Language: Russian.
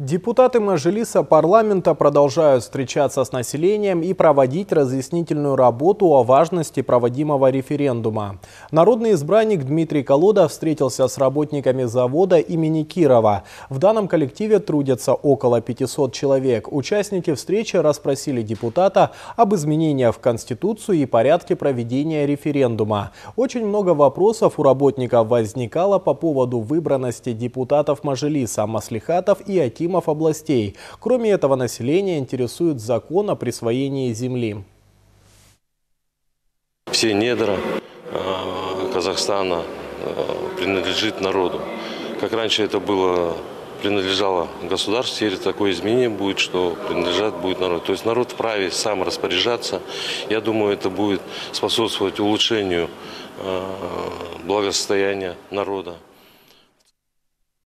Депутаты Мажилиса парламента продолжают встречаться с населением и проводить разъяснительную работу о важности проводимого референдума. Народный избранник Дмитрий Колода встретился с работниками завода имени Кирова. В данном коллективе трудятся около 500 человек. Участники встречи расспросили депутата об изменениях в Конституцию и порядке проведения референдума. Очень много вопросов у работников возникало по поводу выбранности депутатов Мажилиса, Маслихатов и Акимов Акимов областей. Кроме этого, население интересует закон о присвоении земли. Все недра э, Казахстана э, принадлежит народу. Как раньше это было принадлежало государству, теперь такое изменение будет, что принадлежать будет народ. То есть народ вправе сам распоряжаться. Я думаю, это будет способствовать улучшению э, благосостояния народа.